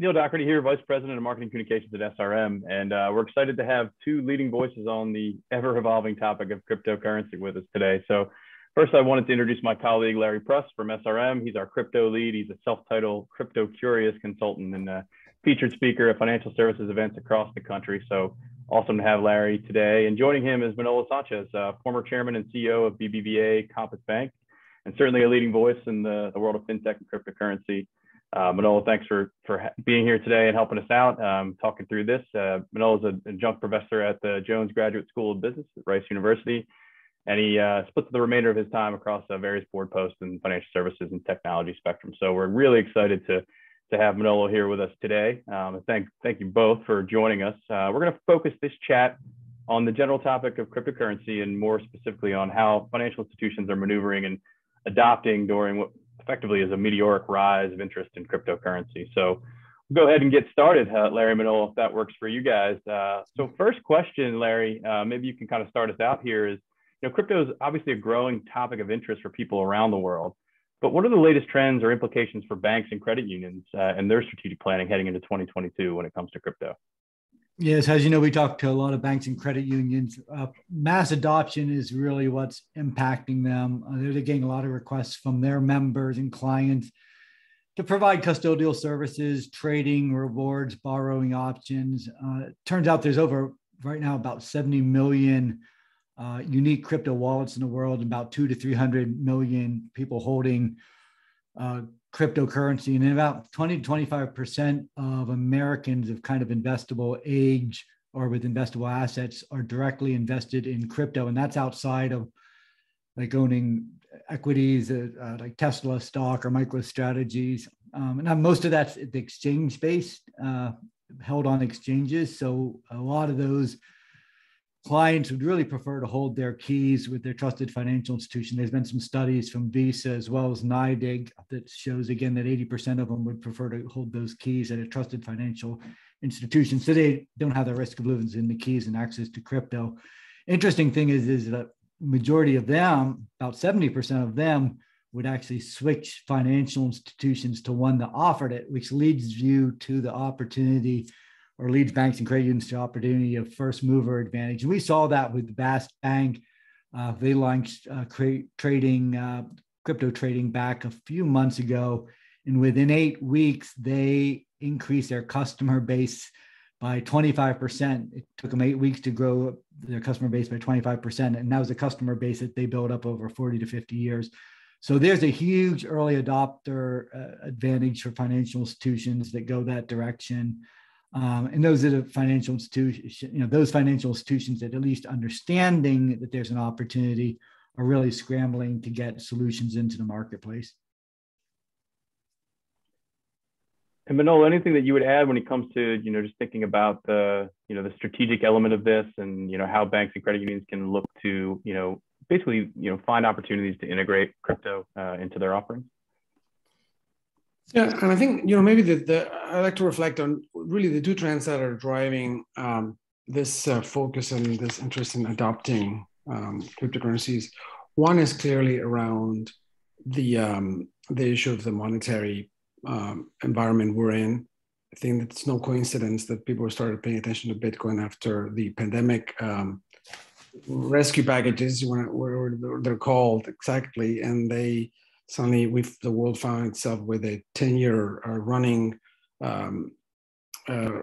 Neil Docherty here, Vice President of Marketing Communications at SRM, and uh, we're excited to have two leading voices on the ever-evolving topic of cryptocurrency with us today. So first, I wanted to introduce my colleague, Larry Pruss from SRM. He's our crypto lead. He's a self-titled crypto curious consultant and a featured speaker at financial services events across the country. So awesome to have Larry today. And joining him is Manolo Sanchez, uh, former chairman and CEO of BBVA Compass Bank, and certainly a leading voice in the, the world of fintech and cryptocurrency. Uh, Manolo, thanks for, for being here today and helping us out, um, talking through this. Uh, Manolo is a adjunct professor at the Jones Graduate School of Business at Rice University, and he uh, splits the remainder of his time across uh, various board posts in financial services and technology spectrum. So we're really excited to, to have Manolo here with us today. Um, thank, thank you both for joining us. Uh, we're going to focus this chat on the general topic of cryptocurrency and more specifically on how financial institutions are maneuvering and adopting during what effectively is a meteoric rise of interest in cryptocurrency. So we'll go ahead and get started, uh, Larry Manolo, if that works for you guys. Uh, so first question, Larry, uh, maybe you can kind of start us out here is, you know, crypto is obviously a growing topic of interest for people around the world. But what are the latest trends or implications for banks and credit unions uh, and their strategic planning heading into 2022 when it comes to crypto? Yes, as you know, we talk to a lot of banks and credit unions. Uh, mass adoption is really what's impacting them. Uh, they're getting a lot of requests from their members and clients to provide custodial services, trading, rewards, borrowing options. Uh, turns out there's over right now about 70 million uh, unique crypto wallets in the world, and about two to 300 million people holding uh, cryptocurrency and about 20 to 25% of Americans of kind of investable age or with investable assets are directly invested in crypto. And that's outside of like owning equities uh, uh, like Tesla stock or MicroStrategies. Um, and most of that's the exchange based, uh, held on exchanges. So a lot of those clients would really prefer to hold their keys with their trusted financial institution. There's been some studies from Visa as well as NYDIG that shows again that 80% of them would prefer to hold those keys at a trusted financial institution. So they don't have the risk of losing the keys and access to crypto. Interesting thing is, is that majority of them, about 70% of them, would actually switch financial institutions to one that offered it, which leads you to the opportunity or leads banks and credit unions to opportunity of first mover advantage. And we saw that with Vast Bank. Uh, they launched uh, trading, uh, crypto trading back a few months ago. And within eight weeks, they increased their customer base by 25%. It took them eight weeks to grow their customer base by 25%. And that was a customer base that they built up over 40 to 50 years. So there's a huge early adopter uh, advantage for financial institutions that go that direction. Um, and those are the financial institutions, you know, those financial institutions that at least understanding that there's an opportunity are really scrambling to get solutions into the marketplace. And Manolo, anything that you would add when it comes to, you know, just thinking about the, you know, the strategic element of this and, you know, how banks and credit unions can look to, you know, basically, you know, find opportunities to integrate crypto uh, into their offerings? Yeah, and I think you know maybe the, the I like to reflect on really the two trends that are driving um, this uh, focus and this interest in adopting um, cryptocurrencies. One is clearly around the um, the issue of the monetary um, environment we're in. I think it's no coincidence that people started paying attention to Bitcoin after the pandemic. Um, rescue packages, what they're called exactly, and they suddenly we've, the world found itself with a 10 year uh, running um, uh,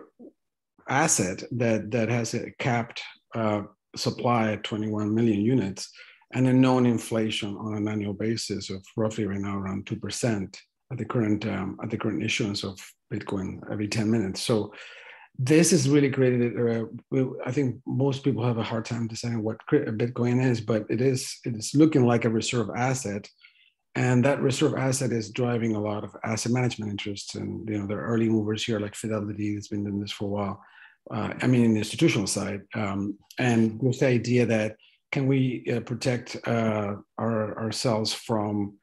asset that, that has a capped uh, supply at 21 million units and a known inflation on an annual basis of roughly right now around 2% at the current um, at the current issuance of Bitcoin every 10 minutes. So this has really created. Uh, I think most people have a hard time deciding what Bitcoin is, but it is it is looking like a reserve asset and that reserve asset is driving a lot of asset management interests. And you know there are early movers here like fidelity that's been doing this for a while uh, i mean in the institutional side. Um, and with the idea that can we uh, protect uh, our, ourselves from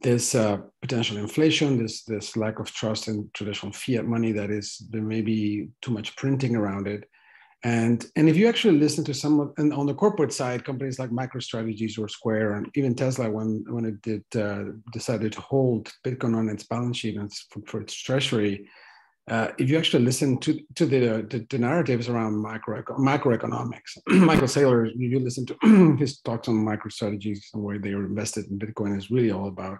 this uh, potential inflation this this lack of trust in traditional fiat money that is there may be too much printing around it and, and if you actually listen to some of, and on the corporate side, companies like MicroStrategies or Square, and even Tesla, when, when it did, uh, decided to hold Bitcoin on its balance sheet and for, for its treasury, uh, if you actually listen to, to the, the, the narratives around micro, macroeconomics, Michael Saylor, you listen to his talks on MicroStrategies and where they are invested in Bitcoin is really all about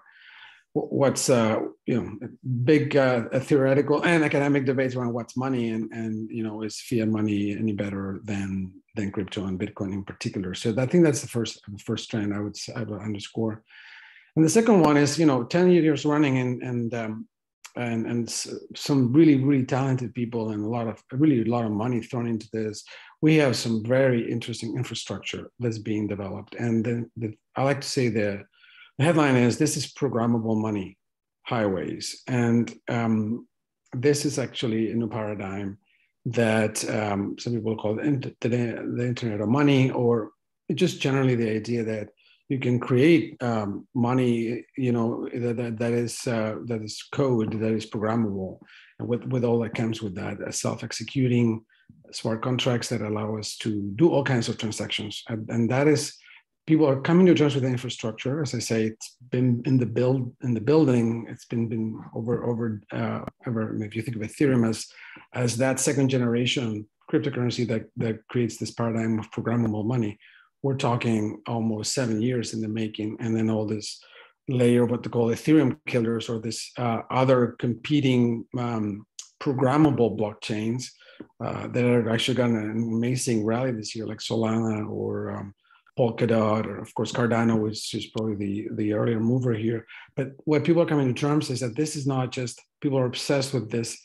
what's uh, you know big uh, theoretical and academic debates around what's money and and you know is fiat money any better than than crypto and Bitcoin in particular. So I think that's the first the first trend I would I would underscore. And the second one is you know ten years running and and um, and and some really really talented people and a lot of really a lot of money thrown into this we have some very interesting infrastructure that's being developed and then the, i like to say the, the headline is this is programmable money highways. And um, this is actually a new paradigm that um, some people call the, the, the internet of money or just generally the idea that you can create um, money, you know, that, that, that is uh, that is code that is programmable, and with with all that comes with that, uh, self-executing smart contracts that allow us to do all kinds of transactions, and, and that is people are coming to terms with the infrastructure. As I say, it's been in the build in the building. It's been been over over uh, over. If you think of Ethereum as as that second generation cryptocurrency that that creates this paradigm of programmable money we're talking almost seven years in the making, and then all this layer of what they call Ethereum killers or this uh, other competing um, programmable blockchains uh, that are actually got an amazing rally this year, like Solana or um, Polkadot, or of course Cardano, which is probably the, the earlier mover here. But what people are coming to terms is that this is not just people are obsessed with this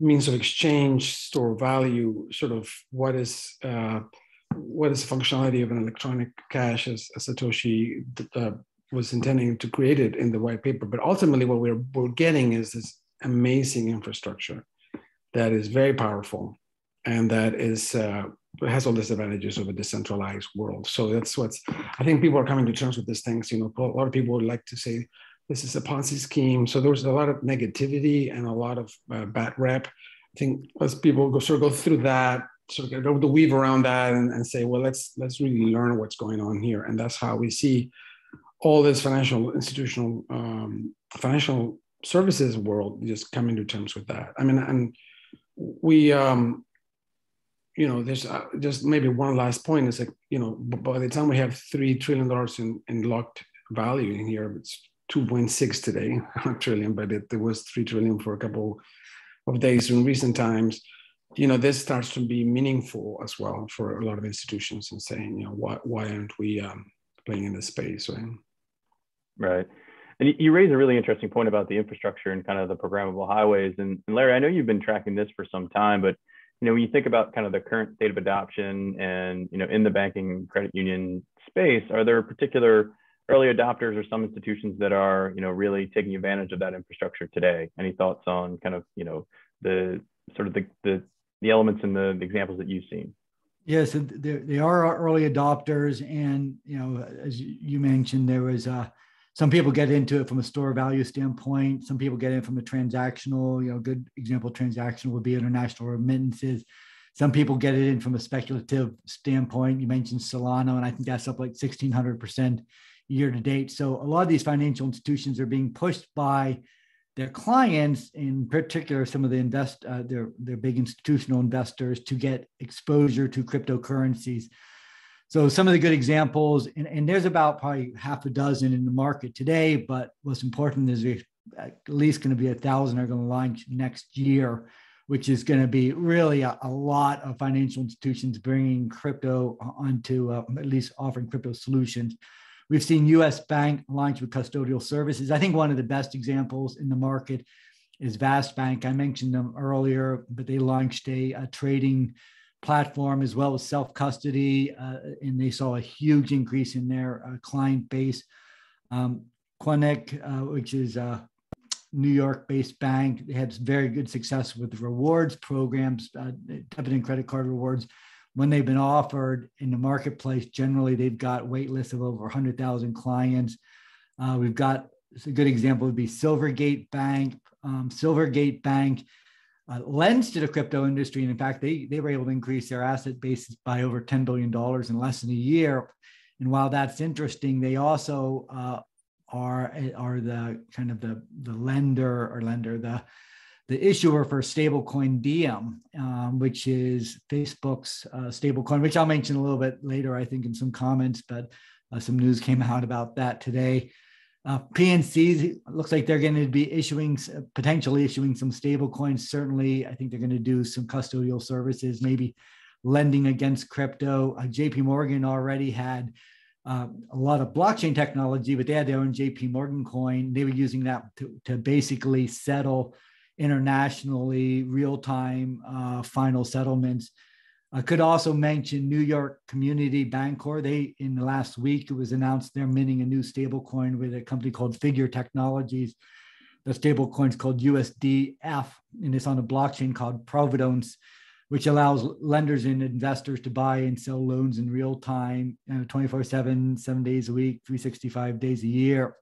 means of exchange, store value, sort of what is uh, what is the functionality of an electronic cash as, as Satoshi uh, was intending to create it in the white paper. But ultimately, what we're, we're getting is this amazing infrastructure that is very powerful and that is uh, has all these advantages of a decentralized world. So that's what's I think people are coming to terms with these things. You know, a lot of people would like to say this is a Ponzi scheme. So there's a lot of negativity and a lot of uh, bad rep. I think as people go sort of go through that, sort of get the weave around that and, and say, well, let's let's really learn what's going on here, and that's how we see all this financial institutional um, financial services world just coming to terms with that. I mean, and we, um, you know, there's uh, just maybe one last point is like, you know, by the time we have three trillion dollars in, in locked value in here, it's 2.6 today, trillion, but it, there was three trillion for a couple of days in recent times. You know this starts to be meaningful as well for a lot of institutions and saying you know why, why aren't we um, playing in this space right? Right. And you raise a really interesting point about the infrastructure and kind of the programmable highways. And, and larry i know you've been tracking this for some time but you know when you think about kind of the current state of adoption and you know in the banking credit union space are there particular early adopters or some institutions that are you know really taking advantage of that infrastructure today any thoughts on kind of you know the sort of the, the the elements and the, the examples that you've seen. Yes, they are early adopters, and you know, as you mentioned, there was uh, some people get into it from a store value standpoint. Some people get in from a transactional. You know, good example transactional would be international remittances. Some people get it in from a speculative standpoint. You mentioned Solana, and I think that's up like sixteen hundred percent year to date. So a lot of these financial institutions are being pushed by their clients, in particular, some of the invest uh, their their big institutional investors, to get exposure to cryptocurrencies. So some of the good examples, and, and there's about probably half a dozen in the market today. But what's important is at least going to be a thousand are going to launch next year, which is going to be really a, a lot of financial institutions bringing crypto onto uh, at least offering crypto solutions. We've seen US Bank launch with custodial services. I think one of the best examples in the market is Vast Bank. I mentioned them earlier, but they launched a, a trading platform as well as self custody, uh, and they saw a huge increase in their uh, client base. Um, uh, which is a New York based bank, they had very good success with rewards programs, uh, debit and credit card rewards when they've been offered in the marketplace, generally they've got wait lists of over 100,000 clients. Uh, we've got a good example would be Silvergate Bank. Um, Silvergate Bank uh, lends to the crypto industry, and in fact, they they were able to increase their asset base by over 10 billion dollars in less than a year. And while that's interesting, they also uh, are are the kind of the the lender or lender the the issuer for stablecoin Diem, um, which is Facebook's uh, stablecoin, which I'll mention a little bit later, I think, in some comments, but uh, some news came out about that today. Uh, looks like they're going to be issuing, potentially issuing some stable coins. Certainly, I think they're going to do some custodial services, maybe lending against crypto. Uh, JP Morgan already had uh, a lot of blockchain technology, but they had their own JP Morgan coin. They were using that to, to basically settle internationally real time uh, final settlements. I could also mention New York Community Bancorp. They, in the last week, it was announced they're minting a new stablecoin with a company called Figure Technologies. The stablecoin is called USDF, and it's on a blockchain called Provenance, which allows lenders and investors to buy and sell loans in real time, 24 7, seven days a week, 365 days a year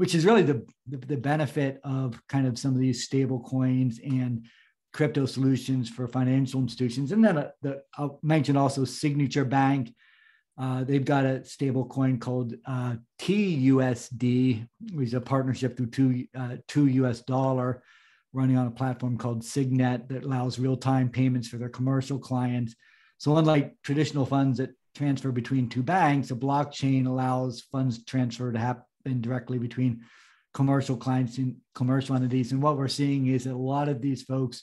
which is really the, the, the benefit of kind of some of these stable coins and crypto solutions for financial institutions. And then uh, the, I'll mention also Signature Bank. Uh, they've got a stable coin called uh, TUSD, which is a partnership through two, uh, two US dollar running on a platform called Signet that allows real-time payments for their commercial clients. So unlike traditional funds that transfer between two banks, a blockchain allows funds transfer to happen directly between commercial clients and commercial entities. And what we're seeing is that a lot of these folks,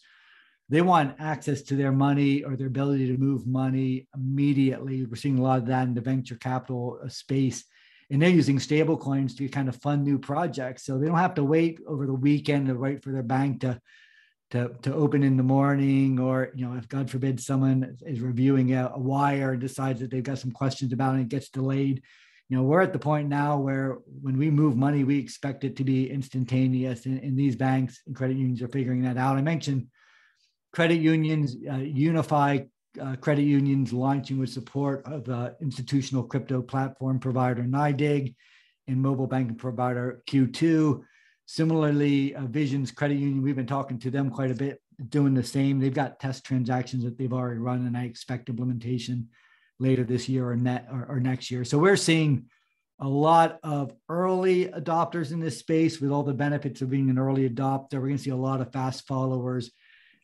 they want access to their money or their ability to move money immediately. We're seeing a lot of that in the venture capital uh, space. And they're using stable coins to kind of fund new projects. So they don't have to wait over the weekend to wait for their bank to, to, to open in the morning, or you know, if God forbid someone is reviewing a, a wire and decides that they've got some questions about it and gets delayed you know we're at the point now where when we move money we expect it to be instantaneous and, and these banks and credit unions are figuring that out i mentioned credit unions uh, unify uh, credit unions launching with support of uh, institutional crypto platform provider NYDIG and mobile banking provider Q2. Similarly, uh, Visions Credit Union, we've been talking to them quite a bit, doing the same. They've got test transactions that they've already run, and I expect implementation later this year or, net, or, or next year. So we're seeing a lot of early adopters in this space with all the benefits of being an early adopter. We're going to see a lot of fast followers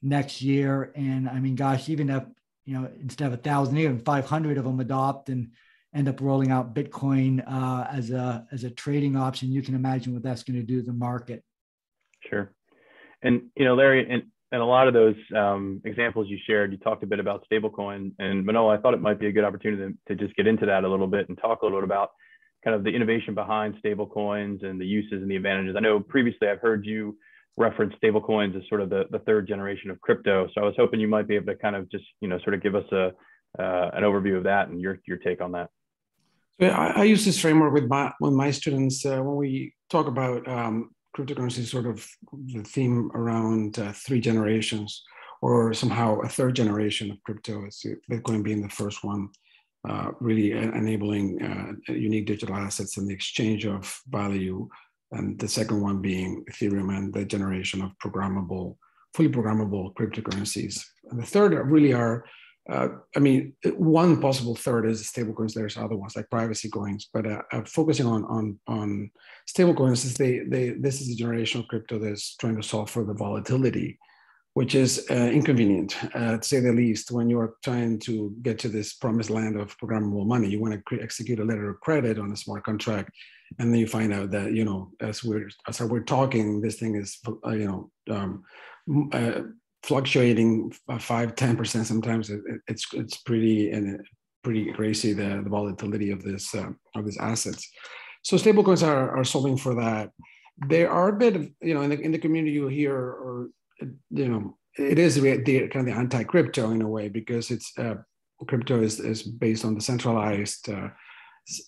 next year. And I mean, gosh, even if, you know, instead of a thousand, even 500 of them adopt and end up rolling out Bitcoin uh, as a, as a trading option, you can imagine what that's going to do to the market. Sure. And, you know, Larry, and and a lot of those um, examples you shared, you talked a bit about stablecoin. And Manolo, I thought it might be a good opportunity to, to, just get into that a little bit and talk a little bit about kind of the innovation behind stablecoins and the uses and the advantages. I know previously I've heard you reference stablecoins as sort of the, the third generation of crypto. So I was hoping you might be able to kind of just, you know, sort of give us a, uh, an overview of that and your, your take on that. So I, I use this framework with my, with my students uh, when we talk about um, cryptocurrency sort of the theme around uh, three generations or somehow a third generation of crypto, it's Bitcoin being the first one, uh, really enabling uh, unique digital assets and the exchange of value. And the second one being Ethereum and the generation of programmable, fully programmable cryptocurrencies. And the third really are uh, I mean, one possible third is stablecoins. There's other ones like privacy coins, but uh, uh, focusing on on on stablecoins is they they this is a generation of crypto that's trying to solve for the volatility, which is uh, inconvenient uh, to say the least. When you are trying to get to this promised land of programmable money, you want to execute a letter of credit on a smart contract, and then you find out that you know as we're as we're talking, this thing is uh, you know. Um, fluctuating five, 10% sometimes it, it's, it's pretty, and pretty crazy, the, the volatility of this, uh, of these assets. So stablecoins are, are solving for that. They are a bit of, you know, in the, in the community you hear, or, you know, it is the, kind of the anti-crypto in a way, because it's, uh, crypto is, is based on the centralized, uh,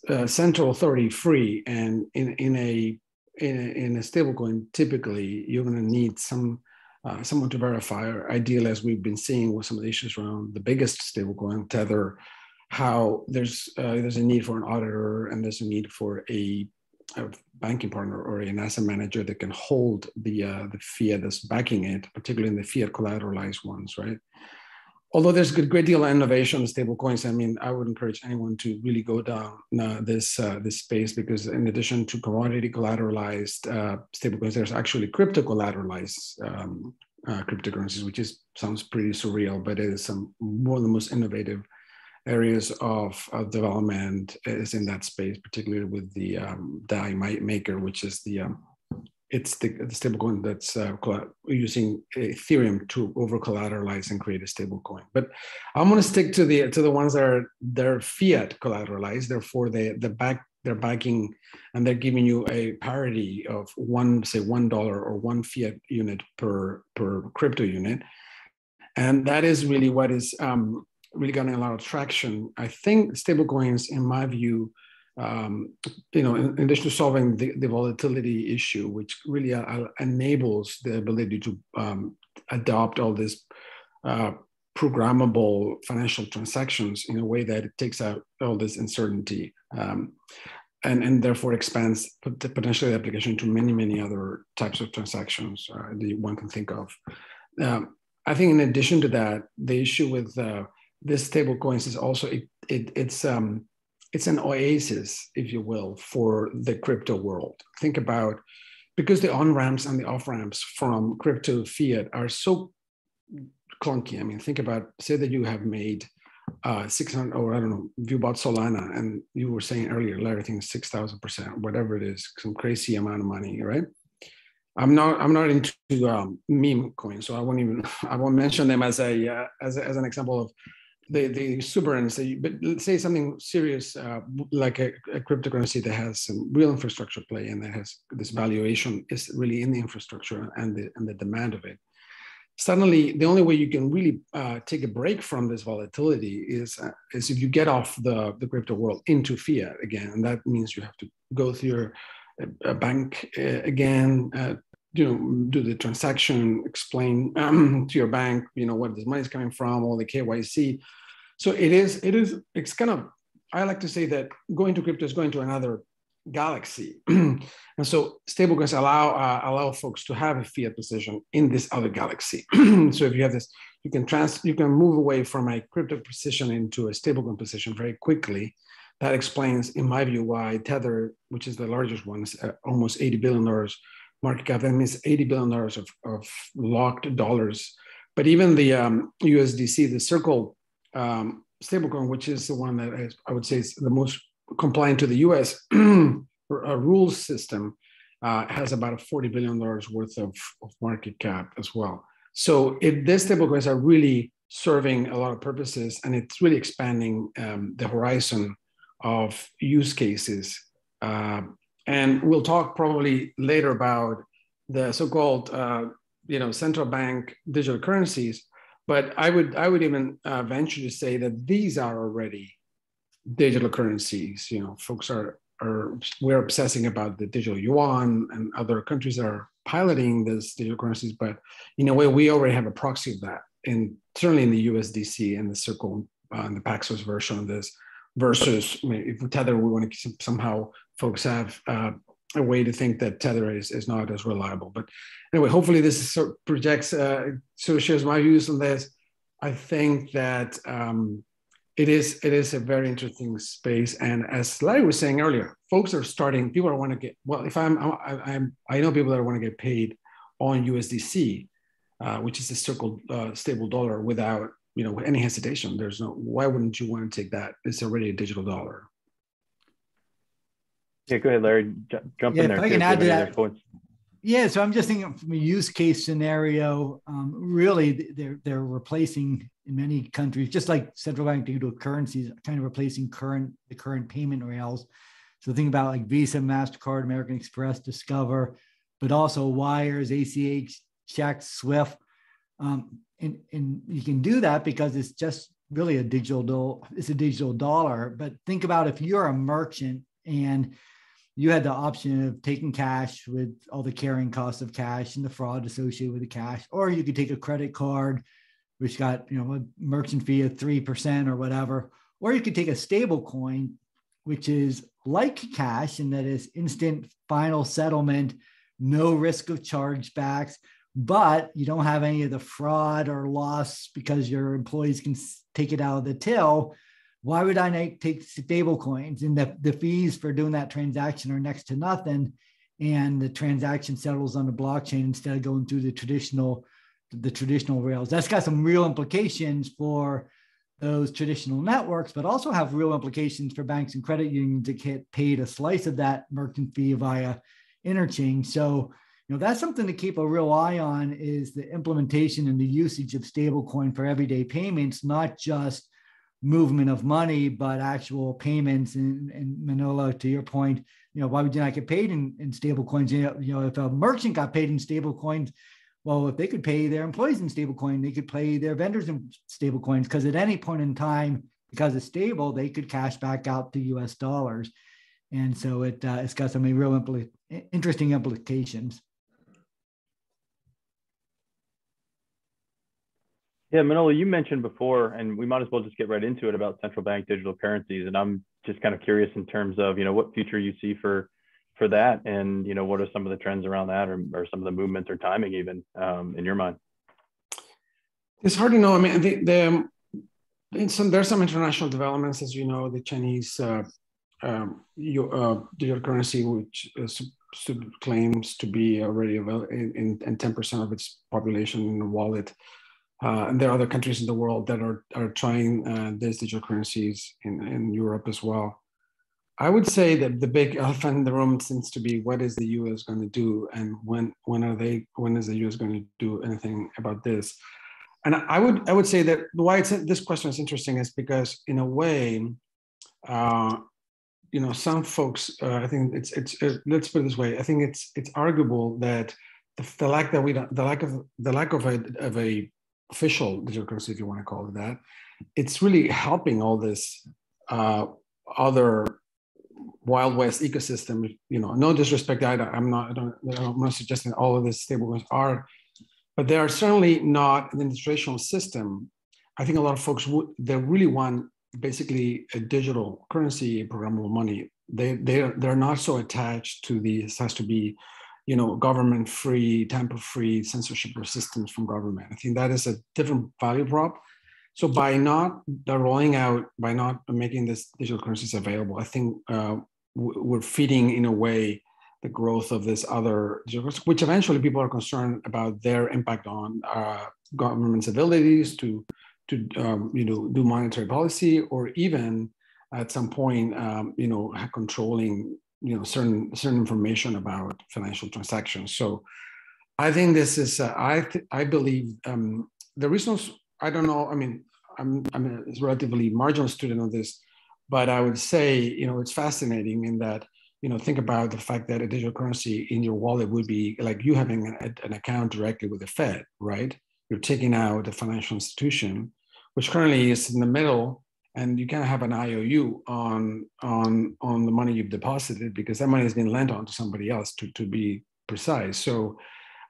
uh, central authority free. And in, in a, in a, in a stablecoin, typically you're going to need some uh, someone to verify, or ideally, as we've been seeing with some of the issues around the biggest stablecoin, Tether, how there's uh, there's a need for an auditor and there's a need for a, a, banking partner or an asset manager that can hold the uh, the fiat that's backing it, particularly in the fiat collateralized ones, right? Although there's a good great deal of innovation in stable coins, I mean, I would encourage anyone to really go down uh, this uh, this space because in addition to commodity collateralized uh, stable coins, there's actually crypto collateralized um, uh, cryptocurrencies, which is sounds pretty surreal, but it is some one of the most innovative areas of, of development is in that space, particularly with the um, DAI Maker, which is the um, it's the, the stablecoin that's uh, using Ethereum to over collateralize and create a stablecoin. But I'm going to stick to the to the ones that are they're fiat collateralized. Therefore, they the back they're backing and they're giving you a parity of one say one dollar or one fiat unit per per crypto unit, and that is really what is um, really getting a lot of traction. I think stablecoins, in my view um, you know, in, in, addition to solving the, the volatility issue, which really uh, enables the ability to um, adopt all these uh, programmable financial transactions in a way that it takes out all this uncertainty um, and, and therefore expands potentially the application to many, many other types of transactions uh, that one can think of. Um, I think in addition to that, the issue with uh, this stable coins is also it, it it's um, it's an oasis, if you will, for the crypto world. Think about because the on ramps and the off ramps from crypto fiat are so clunky. I mean, think about say that you have made uh, 600 or I don't know, if you bought Solana and you were saying earlier, Larry, I think 6,000%, whatever it is, some crazy amount of money, right? I'm not I'm not into um, meme coins, so I won't even I won't mention them as a uh, as, a, as an example of the the exuberance but let's say something serious uh, like a, a, cryptocurrency that has some real infrastructure play and that has this valuation is really in the infrastructure and the and the demand of it. Suddenly the only way you can really uh, take a break from this volatility is uh, is if you get off the the crypto world into fiat again. And that means you have to go through your uh, bank uh, again uh, you know, do the transaction, explain um, to your bank, you know, where this money is coming from, all the KYC. So it is, it is, it's kind of, I like to say that going to crypto is going to another galaxy. and so stablecoins allow, uh, allow folks to have a fiat position in this other galaxy. so if you have this, you can trans, you can move away from a crypto position into a stablecoin position very quickly. That explains, in my view, why Tether, which is the largest one, is uh, almost $80 billion market cap. That means $80 billion of, of locked dollars. But even the um, USDC, the Circle um, stablecoin, which is the one that is, I would say is the most compliant to the US rules system, uh, has about a $40 billion worth of, of market cap as well. So if these stablecoins are really serving a lot of purposes and it's really expanding um, the horizon of use cases uh, and we'll talk probably later about the so-called, uh, you know, central bank digital currencies. But I would, I would even uh, venture to say that these are already digital currencies. You know, folks are, are we're obsessing about the digital yuan, and other countries are piloting these digital currencies. But in a way, we already have a proxy of that, and certainly in the USDC and the Circle uh, and the Paxos version of this versus I mean, if we Tether, we want to somehow folks have uh, a way to think that Tether is, is not as reliable. But anyway, hopefully this sort of projects, uh, sort of shows my views on this. I think that um, it is it is a very interesting space, and as Larry was saying earlier, folks are starting. People are want to get well. If I'm, I, I'm I know people that want to get paid on USDC, uh, which is a circle uh, stable dollar, without you know any hesitation. There's no why wouldn't you want to take that? It's already a digital dollar. Yeah, go ahead, Larry. Jump yeah, in there. If I can add to that. Yeah, so I'm just thinking from a use case scenario. Um, really, they're they're replacing in many countries, just like central bank digital currencies, kind of replacing current the current payment rails. So think about like Visa, Mastercard, American Express, Discover, but also wires, ACH, checks, SWIFT, um, and and you can do that because it's just really a digital do- it's a digital dollar. But think about if you're a merchant and you had the option of taking cash with all the carrying costs of cash and the fraud associated with the cash, or you could take a credit card, which got you know a merchant fee of three percent or whatever, or you could take a stable coin, which is like cash and that is instant final settlement, no risk of chargebacks, but you don't have any of the fraud or loss because your employees can take it out of the till why would I take stable coins? And the, the fees for doing that transaction are next to nothing. And the transaction settles on the blockchain instead of going through the traditional the traditional rails. That's got some real implications for those traditional networks, but also have real implications for banks and credit unions that get paid a slice of that merchant fee via interchange. So, you know, that's something to keep a real eye on is the implementation and the usage of stablecoin for everyday payments, not just movement of money, but actual payments. And, and Manolo, to your point, you know, why would you not get paid in, in stable coins? You know, if a merchant got paid in stable coins, well, if they could pay their employees in stablecoin, they could pay their vendors in stable coins because at any point in time, because it's stable, they could cash back out to U.S. dollars, and so it uh, it's got some real impl- interesting implications. Yeah, Manolo, you mentioned before, and we might as well just get right into it about central bank digital currencies. And I'm just kind of curious in terms of, you know, what future you see for for that, and you know, what are some of the trends around that, or, or some of the movements or timing even um, in your mind? It's hard to know. I mean, the, the some, there's some international developments, as you know, the Chinese uh, um, you, uh, digital currency, which uh, claims to be already available in, in 10% of its population in a wallet. Uh, and there are other countries in the world that are, are trying uh, these digital currencies in, in Europe as well. I would say that the big elephant in the room seems to be what is the U.S. going to do, and when when are they? When is the U.S. going to do anything about this? And I would I would say that why this question is interesting is because in a way, uh, you know, some folks uh, I think it's it's uh, let's put it this way. I think it's it's arguable that the, the lack that we the lack of the lack of a of a official digital currency, if you want to call it that, it's really helping all this uh, other wild west ecosystem. You know, no disrespect, I, I'm not, I don't, I'm not suggesting all of these stablecoins are, but they are certainly not in the traditional system. I think a lot of folks would they really want basically a digital currency, programmable money. They they they're not so attached to the it has to be, you know, government free, tamper free, censorship resistance from government. I think that is a different value prop. So by not rolling out, by not making this digital currencies available, I think uh, we're feeding in a way the growth of this other, which eventually people are concerned about their impact on uh, government's abilities to, to um, you know, do monetary policy, or even at some point, um, you know, controlling, you know, certain certain information about financial transactions. So, I think this is, uh, I th- I believe um, the reasons. I don't know. I mean, I'm I'm a relatively marginal student on this but I would say, you know, it's fascinating in that, you know, think about the fact that a digital currency in your wallet would be like you having an account directly with the Fed, right? You're taking out a financial institution, which currently is in the middle, and you kind of have an IOU on on on the money you've deposited because that money has been lent on to somebody else to to be precise. So,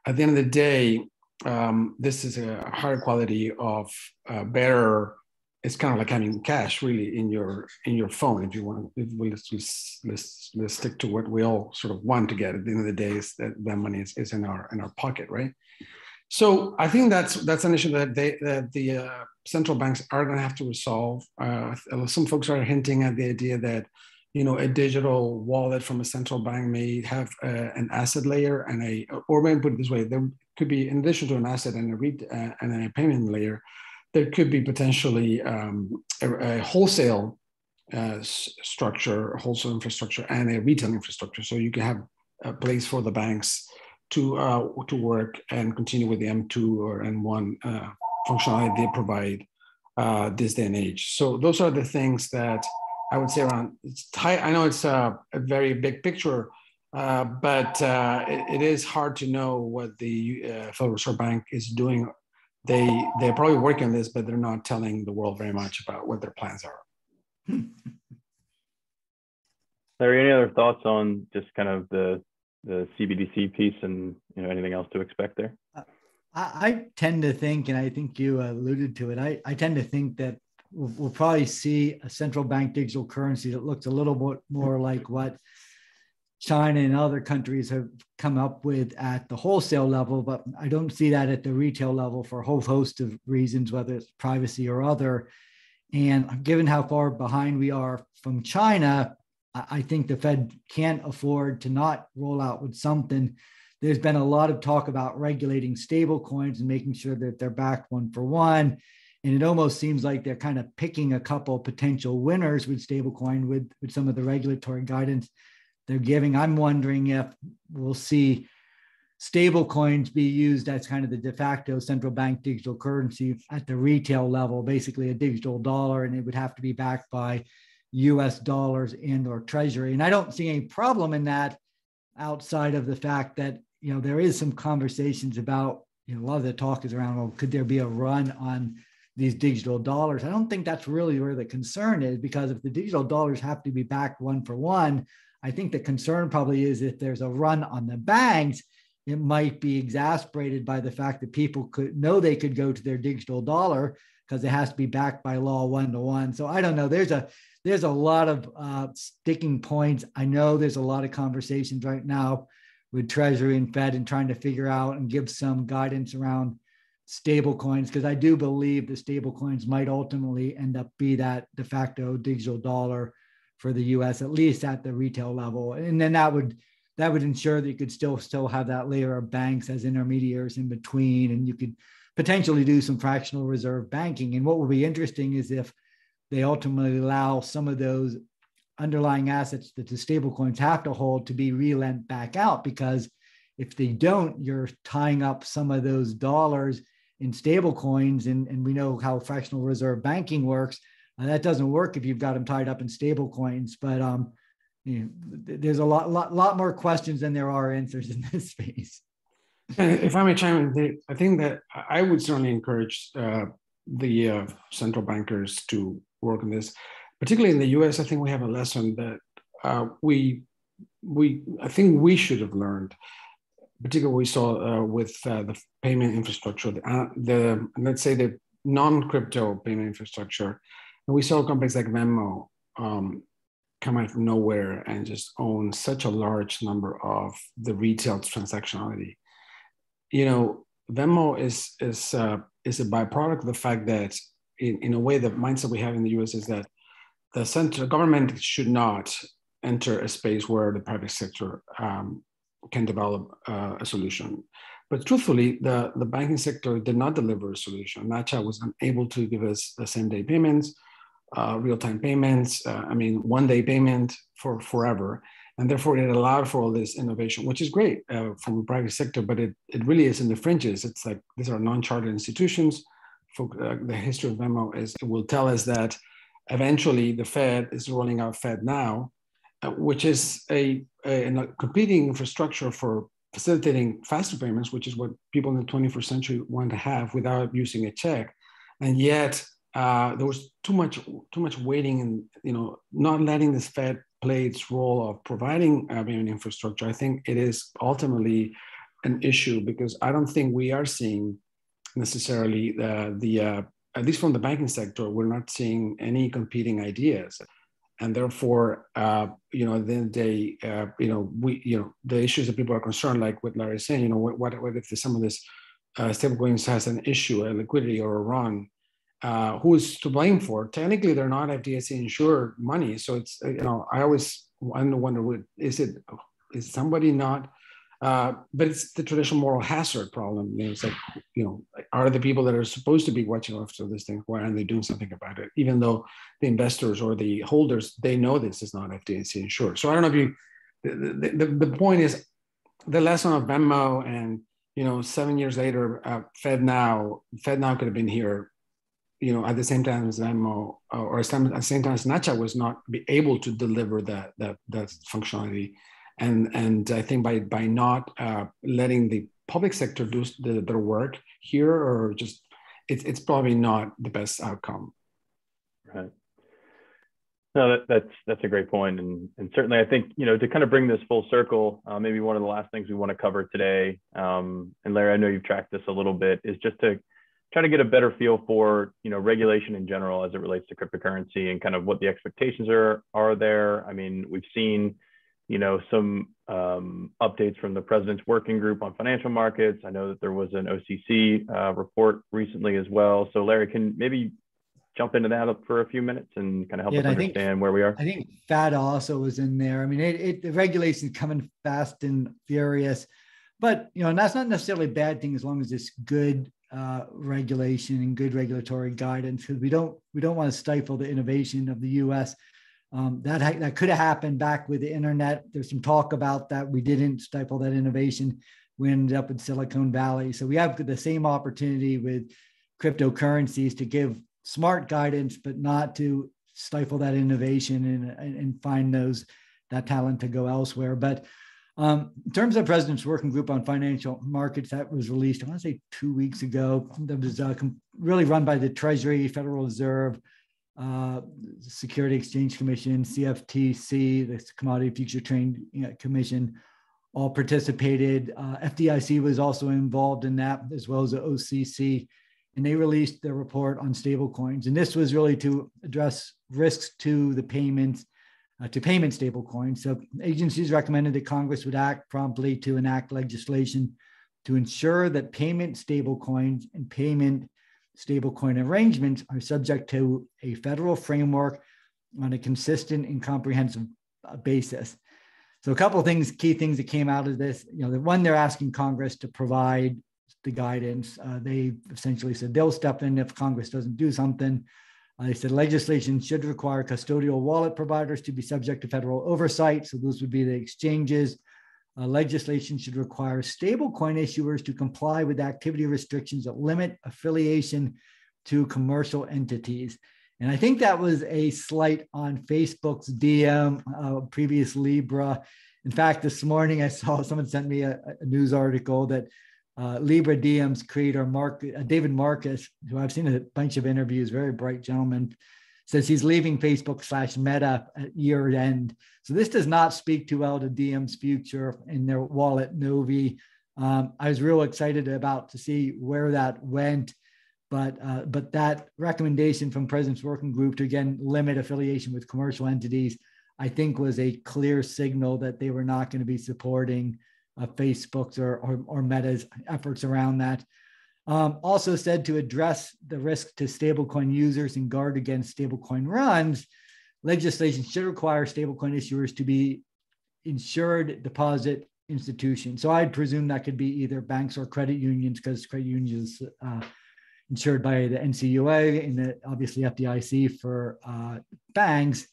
at the end of the day, um, this is a higher quality of uh, better it's kind of like having cash really in your in your phone if you want if we, let's, let's let's stick to what we all sort of want to get. At the end of the day is that that money is, is in our in our pocket right? So i think that's that's an issue that they that the uh, central banks are going to have to resolve uh, some folks are hinting at the idea that you know a digital wallet from a central bank may have uh, an asset layer and a or maybe put it this way there could be in addition to an asset and a read uh, and a payment layer there could be potentially um, a, a, wholesale uh, structure, wholesale infrastructure, and a retail infrastructure. So you can have a place for the banks to uh, to work and continue with the M2 or M1 uh, functionality they provide uh, this day and age. So those are the things that I would say around. It's tight. I know it's a, a very big picture, uh, but uh, it, it is hard to know what the uh, Federal Reserve Bank is doing they they're probably working on this, but they're not telling the world very much about what their plans are. Larry, any other thoughts on just kind of the the CBDC piece and you know anything else to expect there? I, I, tend to think, and I think you alluded to it. I, I tend to think that we'll, we'll probably see a central bank digital currency that looks a little bit more like what China and other countries have come up with at the wholesale level, but I don't see that at the retail level for a whole host of reasons, whether it's privacy or other. And given how far behind we are from China, I think the Fed can't afford to not roll out with something there's been a lot of talk about regulating stable coins and making sure that they're backed one for one. And it almost seems like they're kind of picking a couple potential winners with stablecoin with, with some of the regulatory guidance they're giving. I'm wondering if we'll see stable coins be used as kind of the de facto central bank digital currency at the retail level, basically a digital dollar, and it would have to be backed by US dollars and or treasury. And I don't see any problem in that outside of the fact that, you know, there is some conversations about, you know, a lot of the talk is around, well, could there be a run on these digital dollars? I don't think that's really where the concern is because if the digital dollars have to be backed one for one, I think the concern probably is if there's a run on the banks, it might be exasperated by the fact that people could know they could go to their digital dollar because it has to be backed by law one to one. So I don't know. There's a there's a lot of uh, sticking points. I know there's a lot of conversations right now with Treasury and Fed and trying to figure out and give some guidance around stable coins because I do believe the stable coins might ultimately end up be that de facto digital dollar for the US, at least at the retail level. And then that would that would ensure that you could still still have that layer of banks as intermediaries in between, and you could potentially do some fractional reserve banking. And what will be interesting is if they ultimately allow some of those underlying assets that the stablecoins have to hold to be relent back out, because if they don't, you're tying up some of those dollars in stablecoins, and, and we know how fractional reserve banking works. Uh, that doesn't work if you've got them tied up in stablecoins, but um, you know, there's a lot, lot, lot more questions than there are answers in this space. If I may chime in, I think that I would certainly encourage uh, the uh, central bankers to work on this. Particularly in the U.S., I think we have a lesson that uh, we we I think we should have learned. Particularly, we saw uh, with uh, the payment infrastructure, the, uh, the let's say the non-crypto payment infrastructure, and we saw companies like Venmo um, come out of nowhere and just own such a large number of the retail transactionality. You know, Venmo is is uh, is a byproduct of the fact that in, in a way the mindset we have in the US is that the central government should not enter a space where the private sector um, can develop uh, a solution. But truthfully, the, the banking sector did not deliver a solution. NACHA was unable to give us the same day payments uh, real-time payments. Uh, I mean, one-day payment for forever, and therefore it allowed for all this innovation, which is great uh, from the private sector. But it it really is in the fringes. It's like these are non-chartered institutions. For uh, the history of Venmo is it will tell us that eventually the Fed is rolling out FedNow, uh, which is a, a, a competing infrastructure for facilitating faster payments, which is what people in the 21st century want to have without using a check. And yet uh, there was too much too much waiting and you know not letting this Fed play its role of providing uh, payment infrastructure. I think it is ultimately an issue because I don't think we are seeing necessarily the the uh, at least from the banking sector we're not seeing any competing ideas and therefore, uh, you know, then they, uh, you know, we, you know, the issues that people are concerned, like what Larry is saying, you know, what, what, what if some of this uh, stablecoins has an issue, a liquidity or a run, uh, who is to blame for? Technically, they're not FDIC insured money, so it's you know I always wonder, wonder is it is somebody not? Uh, but it's the traditional moral hazard problem. You know, it's like you know, are the people that are supposed to be watching after this thing why aren't they doing something about it? Even though the investors or the holders they know this is not FDIC insured. So I don't know if you. The, the, the point is the lesson of Venmo and you know seven years later uh, FedNow Fed now could have been here you know, at the same time as Venmo uh, or at the same time as NACHA was not be able to deliver that that that functionality, and and I think by by not uh, letting the public sector do the, their work here, or just it's it's probably not the best outcome. Right. No, that, that's that's a great point, and and certainly I think you know to kind of bring this full circle, uh, maybe one of the last things we want to cover today, um, and Larry, I know you've tracked this a little bit, is just to try to get a better feel for you know regulation in general as it relates to cryptocurrency and kind of what the expectations are are there. I mean, we've seen you know some um, updates from the president's working group on financial markets. I know that there was an OCC uh, report recently as well. So Larry, can maybe jump into that for a few minutes and kind of help yeah, us understand think, where we are? I think FAT also was in there. I mean, it, it the regulations coming fast and furious. but you know, and that's not necessarily a bad thing as long as it's good uh, regulation and good regulatory guidance because we don't we don't want to stifle the innovation of the U.S. Um, that ha- that could have happened back with the internet. There's some talk about that. We didn't stifle that innovation. We ended up in Silicon Valley. So we have the same opportunity with cryptocurrencies to give smart guidance, but not to stifle that innovation and, and find those that talent to go elsewhere. But um, in terms of President's Working Group on Financial Markets, that was released, I want to say two weeks ago. That was uh, really run by the Treasury, Federal Reserve, uh, Security Exchange Commission, CFTC, the Commodity Future Trading Commission, all participated. Uh, FDIC was also involved in that, as well as the OCC and they released their report on stablecoins. And this was really to address risks to the payments, uh, to payment stablecoins. So agencies recommended that Congress would act promptly to enact legislation to ensure that payment stablecoins and payment stablecoin arrangements are subject to a federal framework on a consistent and comprehensive uh, basis. So a couple of things, key things that came out of this, you know, the one they're asking Congress to provide the guidance. Uh, they essentially said they'll step in if Congress doesn't do something. Uh, they said legislation should require custodial wallet providers to be subject to federal oversight. So those would be the exchanges. Uh, legislation should require stablecoin issuers to comply with activity restrictions that limit affiliation to commercial entities. And I think that was a slight on Facebook's Diem, uh, previous Libra. In fact, this morning I saw someone sent me a, a news article that uh, Libra Diem's creator, Mark, uh, David Marcus, who I've seen a bunch of interviews, very bright gentleman, says he's leaving Facebook slash Meta at year end. So this does not speak too well to Diem's future in their wallet Novi. Um, I was real excited about to see where that went, but uh, but that recommendation from President's Working Group to again limit affiliation with commercial entities, I think was a clear signal that they were not going to be supporting uh, Facebook's or, or, or, Meta's efforts around that. Um, also said to address the risk to stablecoin users and guard against stablecoin runs, legislation should require stablecoin issuers to be insured deposit institutions. So I'd presume that could be either banks or credit unions because credit unions uh, insured by the NCUA and the, obviously FDIC for uh, banks.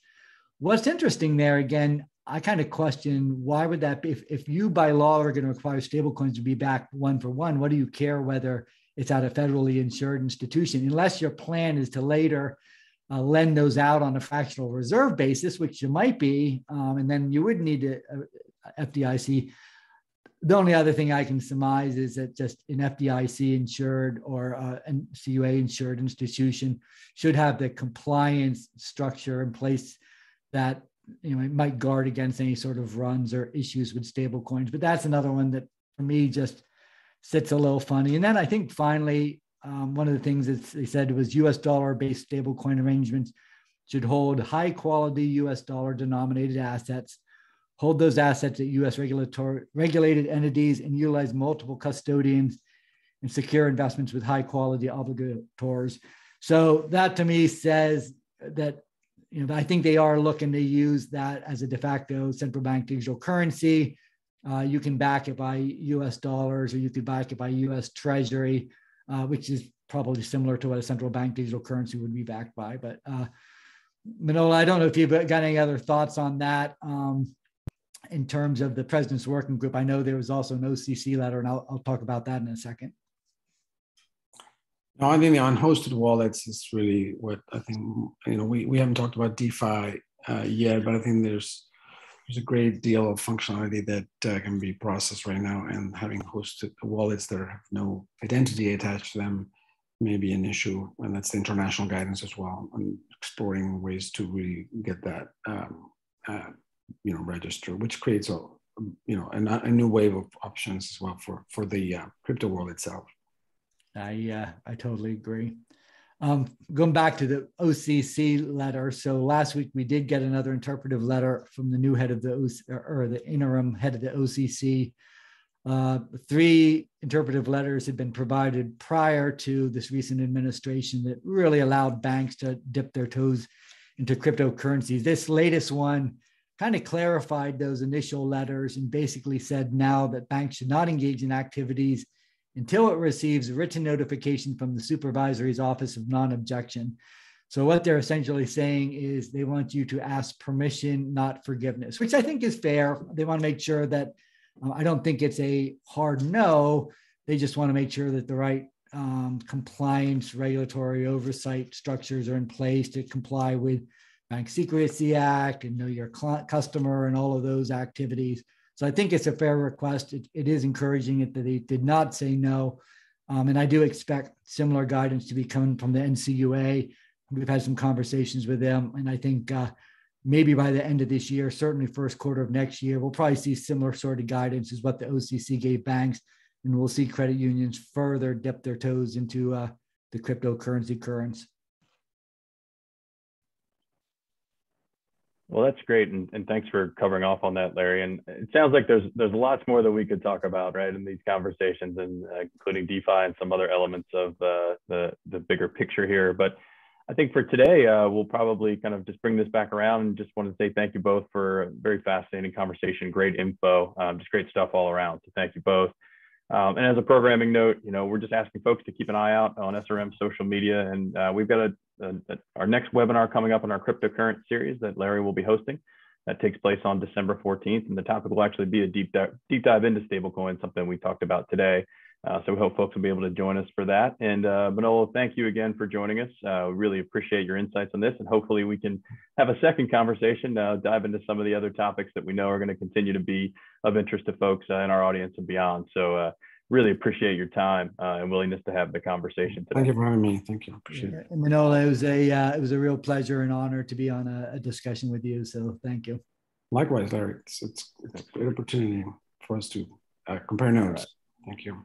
What's interesting there again, I kind of question why would that be? If, if you by law are going to require stablecoins to be backed one for one, what do you care whether it's at a federally insured institution? Unless your plan is to later uh, lend those out on a fractional reserve basis, which you might be, um, and then you would need a, a FDIC. The only other thing I can surmise is that just an FDIC insured or uh, NCUA insured institution should have the compliance structure in place that you know, it might guard against any sort of runs or issues with stable coins. But that's another one that for me just sits a little funny. And then I think finally, um, one of the things that they said was US dollar based stable coin arrangements should hold high quality US dollar denominated assets, hold those assets at US regulatory regulated entities and utilize multiple custodians and secure investments with high quality obligators. So that to me says that you know, I think they are looking to use that as a de facto central bank digital currency. Uh, you can back it by U.S. dollars, or you could back it by U.S. Treasury, uh, which is probably similar to what a central bank digital currency would be backed by. But uh, Manolo, I don't know if you've got any other thoughts on that um, in terms of the president's working group. I know there was also an OCC letter, and I'll, I'll talk about that in a second. No, I think the unhosted wallets is really what I think. You know, we, we haven't talked about DeFi uh, yet, but I think there's there's a great deal of functionality that uh, can be processed right now, and having hosted wallets that have no identity attached to them may be an issue, and that's the international guidance as well, and exploring ways to really get that um, uh, you know register, which creates a you know a, a new wave of options as well for for the uh, crypto world itself. I uh, I totally agree. Um, going back to the OCC letter, so last week we did get another interpretive letter from the new head of the OC, or the interim head of the OCC. Uh, three interpretive letters had been provided prior to this recent administration that really allowed banks to dip their toes into cryptocurrencies. This latest one kind of clarified those initial letters and basically said now that banks should not engage in activities until it receives written notification from the supervisory's office of non-objection. So what they're essentially saying is they want you to ask permission, not forgiveness, which I think is fair. They want to make sure that uh, I don't think it's a hard no. They just want to make sure that the right um, compliance regulatory oversight structures are in place to comply with Bank Secrecy Act and know your customer and all of those activities. So I think it's a fair request. it, it is encouraging it that they did not say no. Um, and I do expect similar guidance to be coming from the NCUA. We've had some conversations with them, and I think uh, maybe by the end of this year, certainly first quarter of next year, we'll probably see similar sort of guidance as what the OCC gave banks, and we'll see credit unions further dip their toes into uh, the cryptocurrency currents. Well, that's great, and, and thanks for covering off on that, Larry. And it sounds like there's there's lots more that we could talk about, right, in these conversations, and uh, including DeFi and some other elements of uh, the the bigger picture here. But I think for today, uh, we'll probably kind of just bring this back around and just want to say thank you both for a very fascinating conversation, great info, um, just great stuff all around. So thank you both. Um, and as a programming note, you know, we're just asking folks to keep an eye out on SRM social media, and uh, we've got a, a, a, our next webinar coming up in our cryptocurrency series that Larry will be hosting. That takes place on December 14th, and the topic will actually be a deep deep dive into stablecoin, something we talked about today. Uh, so we hope folks will be able to join us for that. And uh, Manolo, thank you again for joining us. Uh, we really appreciate your insights on this, and hopefully we can have a second conversation, uh, dive into some of the other topics that we know are going to continue to be of interest to folks uh, in our audience and beyond. So uh, really appreciate your time uh, and willingness to have the conversation today. Thank you for having me. Thank you. Appreciate it. Manolo, it was a it was a real pleasure and honor to be on a, a discussion with you. So thank you. Likewise, Larry. It's, it's, it's a great opportunity for us to compare notes. Right. Thank you.